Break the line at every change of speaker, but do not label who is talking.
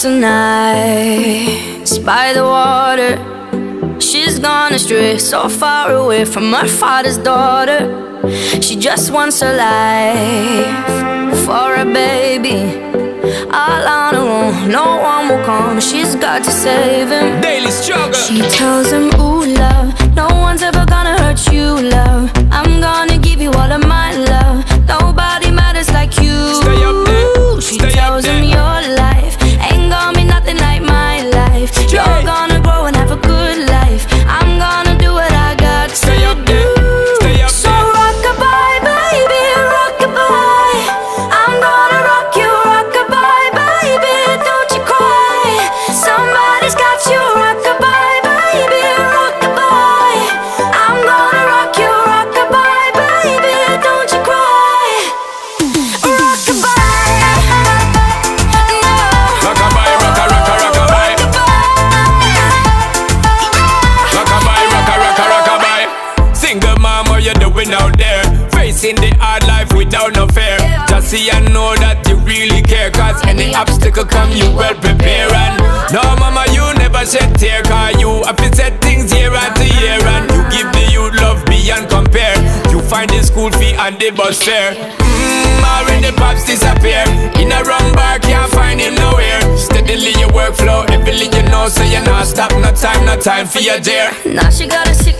looks so nice by the water. She's gone astray, so far away from her father's daughter. She just wants a life for a baby. All on her own, no one will come. She's got to save him.
Daily struggle.
She tells him, Ooh, love,
see and know that you really care. Cause any obstacle come, you well prepare. And no, mama, you never shed tear. Cause you have to set things year after year. And you give the youth love beyond compare. You find the school fee and the bus fare. Mmm, already the pops disappear. In a wrong bar, can't find him nowhere. Steadily your workflow, everything you know, so you not stop. No time, no time for your dear.
Now she got a six-year-old